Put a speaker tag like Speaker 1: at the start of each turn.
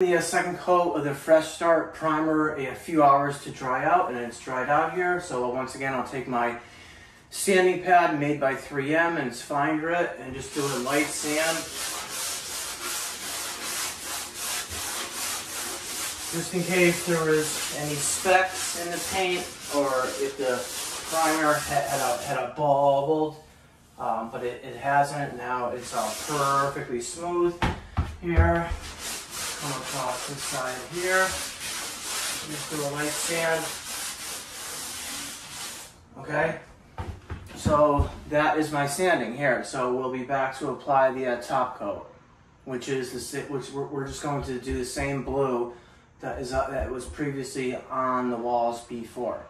Speaker 1: The second coat of the Fresh Start primer a few hours to dry out, and it's dried out here. So once again, I'll take my sanding pad made by 3M and it's fine grit, and just do a light sand. Just in case there was any specks in the paint, or if the primer had, had a, had a bubbled, um, but it, it hasn't. Now it's all perfectly smooth here come across this side here. Just do a light sand. Okay. So that is my sanding here. So we'll be back to apply the uh, top coat, which is the which we're, we're, just going to do the same blue that is uh, that was previously on the walls before.